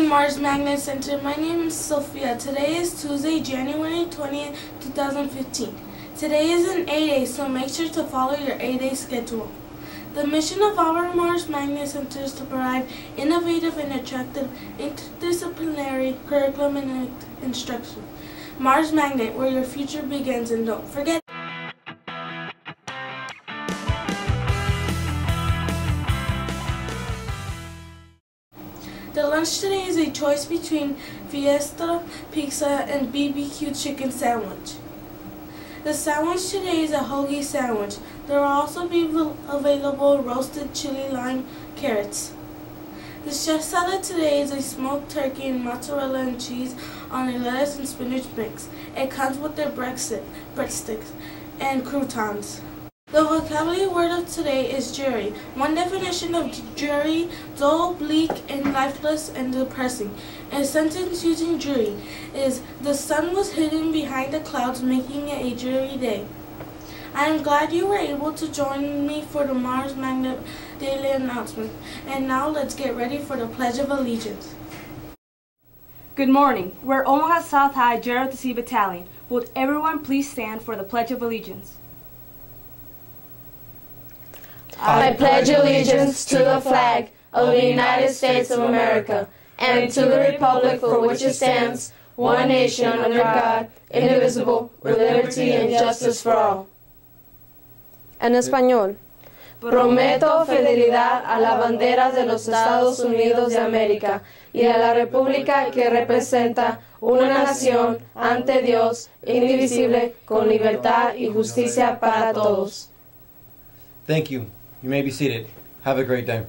morning, Marrs Magnet Center. My name is Sophia. Today is Tuesday, January 20th, 2015. Today is an A-Day, so make sure to follow your A-Day schedule. The mission of our Marrs Magnet Center is to provide innovative and attractive interdisciplinary curriculum and instruction. Marrs Magnet, where your future begins, and don't forget The lunch today is a choice between Fiesta Pizza and BBQ Chicken Sandwich. The sandwich today is a hoagie sandwich. There will also be available roasted chili lime carrots. The chef salad today is a smoked turkey and mozzarella and cheese on a lettuce and spinach mix. It comes with their breadsticks and croutons. The vocabulary word of today is dreary. One definition of dreary, dull, bleak, and lifeless and depressing. A sentence using dreary is the sun was hidden behind the clouds, making it a dreary day. I am glad you were able to join me for the Marrs Magnet Daily Announcement. And now let's get ready for the Pledge of Allegiance. Good morning. We're Omaha South High JROTC Battalion. Would everyone please stand for the Pledge of Allegiance? I pledge allegiance to the flag of the United States of America and to the republic for which it stands, one nation under God, indivisible, with liberty and justice for all. En español. Prometo fidelidad a la bandera de los Estados Unidos de América y a la república que representa una nación ante Dios indivisible con libertad y justicia para todos. Thank you. You may be seated. Have a great day.